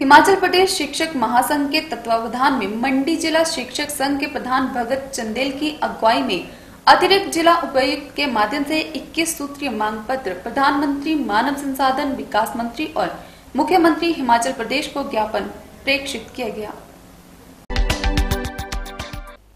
हिमाचल प्रदेश शिक्षक महासंघ के तत्वावधान में मंडी जिला शिक्षक संघ के प्रधान भगत चंदेल की अगुवाई में अतिरिक्त जिला उपायुक्त के माध्यम से 21 सूत्रीय मांग पत्र, प्रधानमंत्री मानव संसाधन विकास मंत्री और मुख्यमंत्री हिमाचल प्रदेश को ज्ञापन प्रेक्षित किया गया।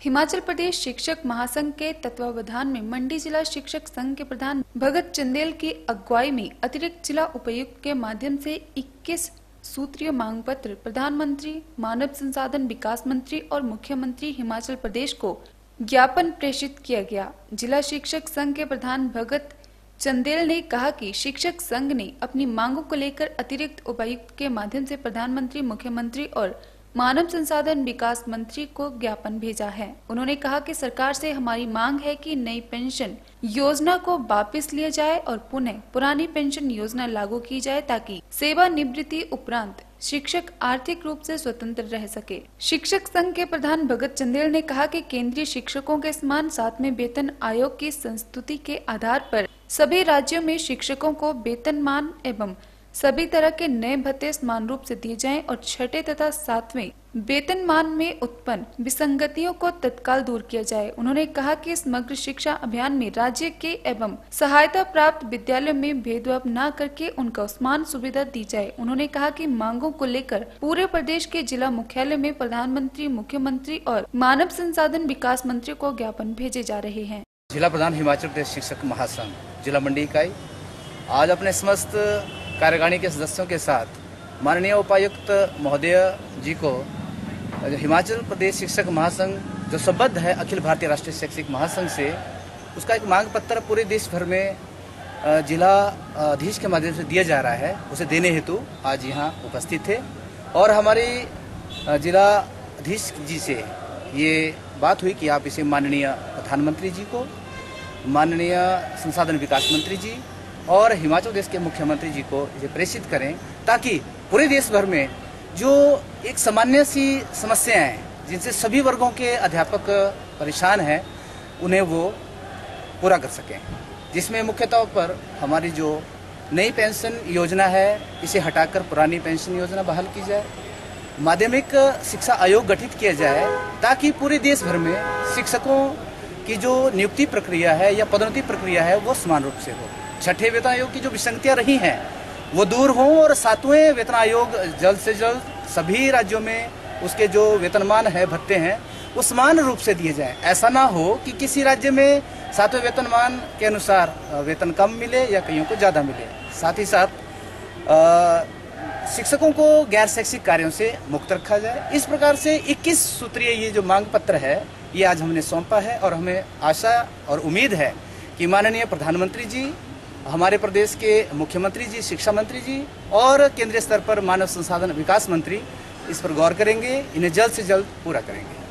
हिमाचल प्रदेश शिक्षक महासंघ के तत्वावधान में मंडी जिला शिक्षक संघ के प्रधान भगत चंदेल की अगुवाई में अतिरिक्त जिला उपायुक्त के माध्यम से 21 सूत्रीय मांग पत्र प्रधानमंत्री, मानव संसाधन विकास मंत्री और मुख्यमंत्री हिमाचल प्रदेश को ज्ञापन प्रेषित किया गया। जिला शिक्षक संघ के प्रधान भगत चंदेल ने कहा कि शिक्षक संघ ने अपनी मांगों को लेकर अतिरिक्त उपायुक्त के माध्यम से प्रधानमंत्री, मुख्यमंत्री और मानव संसाधन विकास मंत्री को ज्ञापन भेजा है। उन्होंने कहा कि सरकार से हमारी मांग है कि नई पेंशन योजना को वापस लिया जाए और पुनः पुरानी पेंशन योजना लागू की जाए ताकि सेवानिवृत्ति उपरांत शिक्षक आर्थिक रूप से स्वतंत्र रह सके। शिक्षक संघ के प्रधान भगत चंदेल ने कहा कि केंद्रीय शिक्षकों के समान साथ में वेतन आयोग की संस्तुति के आधार पर सभी राज्यों में शिक्षकों को वेतनमान एवं सभी तरह के नए भत्ते समान रूप से दिए जाएँ और छठे तथा सातवें वेतनमान में उत्पन्न विसंगतियों को तत्काल दूर किया जाए। उन्होंने कहा कि समग्र शिक्षा अभियान में राज्य के एवं सहायता प्राप्त विद्यालयों में भेदभाव न करके उनका समान सुविधा दी जाए। उन्होंने कहा कि मांगों को लेकर पूरे प्रदेश के जिला मुख्यालय में प्रधानमंत्री, मुख्यमंत्री और मानव संसाधन विकास मंत्री को ज्ञापन भेजे जा रहे हैं। जिला प्रधान हिमाचल प्रदेश शिक्षक महासंघ, जिला मंडी इकाई, आज अपने समस्त कार्यकारिणी के सदस्यों के साथ माननीय उपायुक्त महोदय जी को हिमाचल प्रदेश शिक्षक महासंघ, जो संबद्ध है अखिल भारतीय राष्ट्रीय शैक्षिक महासंघ से, उसका एक मांग पत्र पूरे देश भर में जिला अधीश के माध्यम से दिया जा रहा है। उसे देने हेतु आज यहाँ उपस्थित थे। और हमारी जिला अधीश जी से ये बात हुई कि आप इसे माननीय प्रधानमंत्री जी को, माननीय संसाधन विकास मंत्री जी और हिमाचल प्रदेश के मुख्यमंत्री जी को ये प्रेषित करें ताकि पूरे देश भर में जो एक सामान्य सी समस्याएँ हैं, जिनसे सभी वर्गों के अध्यापक परेशान हैं, उन्हें वो पूरा कर सकें। जिसमें मुख्य तौर पर हमारी जो नई पेंशन योजना है, इसे हटाकर पुरानी पेंशन योजना बहाल की जाए, माध्यमिक शिक्षा आयोग गठित किया जाए, ताकि पूरे देश भर में शिक्षकों की जो नियुक्ति प्रक्रिया है या पदोन्नति प्रक्रिया है, वो समान रूप से हो। छठे वेतन आयोग की जो विसंगतियाँ रही हैं, वो दूर हों और सातवें वेतन आयोग जल्द से जल्द सभी राज्यों में उसके जो वेतनमान है, भत्ते हैं वो समान रूप से दिए जाएँ। ऐसा ना हो कि किसी राज्य में सातवें वेतनमान के अनुसार वेतन कम मिले या कईयों को ज़्यादा मिले। साथ ही साथ शिक्षकों को गैर शैक्षिक कार्यों से मुक्त रखा जाए। इस प्रकार से 21 सूत्रीय ये जो मांग पत्र है, ये आज हमने सौंपा है और हमें आशा और उम्मीद है कि माननीय प्रधानमंत्री जी हमारे प्रदेश के मुख्यमंत्री जी, शिक्षा मंत्री जी और केंद्रीय स्तर पर मानव संसाधन विकास मंत्री, इस पर गौर करेंगे, इन्हें जल्द से जल्द पूरा करेंगे।